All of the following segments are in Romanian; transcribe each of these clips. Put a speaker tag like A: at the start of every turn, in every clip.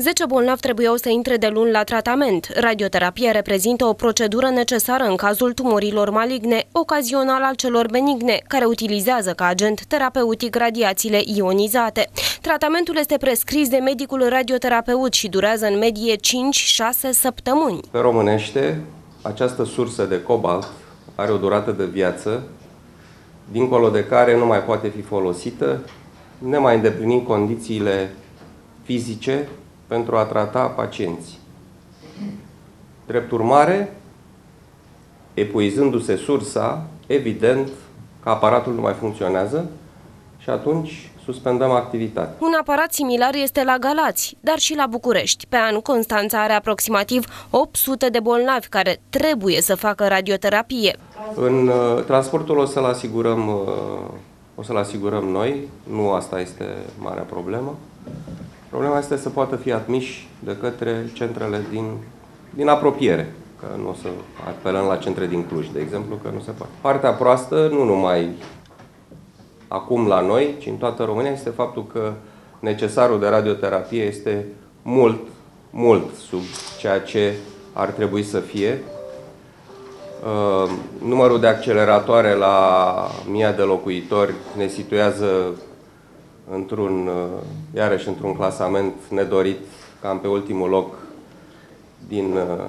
A: 10 bolnavi trebuiau să intre de luni la tratament. Radioterapia reprezintă o procedură necesară în cazul tumorilor maligne, ocazional al celor benigne, care utilizează ca agent terapeutic radiațiile ionizate. Tratamentul este prescris de medicul radioterapeut și durează în medie 5-6 săptămâni.
B: Pe românește, această sursă de cobalt are o durată de viață, dincolo de care nu mai poate fi folosită, nemai îndeplinind condițiile fizice pentru a trata pacienții. Drept urmare, epuizându-se sursa, evident că aparatul nu mai funcționează și atunci suspendăm activitatea.
A: Un aparat similar este la Galați, dar și la București. Pe an, Constanța are aproximativ 800 de bolnavi care trebuie să facă radioterapie.
B: În uh, transportul o să-l asigurăm, uh, o să-l asigurăm noi, nu asta este marea problemă. Problema este să poată fi admiși de către centrele din, din apropiere, că nu o să apelăm la centre din Cluj, de exemplu, că nu se poate. Partea proastă, nu numai acum la noi, ci în toată România, este faptul că necesarul de radioterapie este mult, mult sub ceea ce ar trebui să fie. Uh, numărul de acceleratoare la mii de locuitori ne situează într-un, uh, iarăși într-un clasament nedorit, cam pe ultimul loc din uh,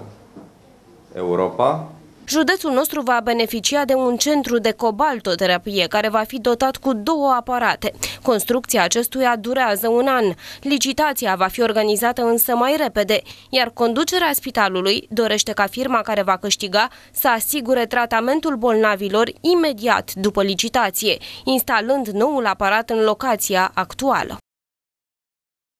B: Europa.
A: Județul nostru va beneficia de un centru de cobaltoterapie care va fi dotat cu două aparate. Construcția acestuia durează un an. Licitația va fi organizată însă mai repede, iar conducerea spitalului dorește ca firma care va câștiga să asigure tratamentul bolnavilor imediat după licitație, instalând noul aparat în locația actuală.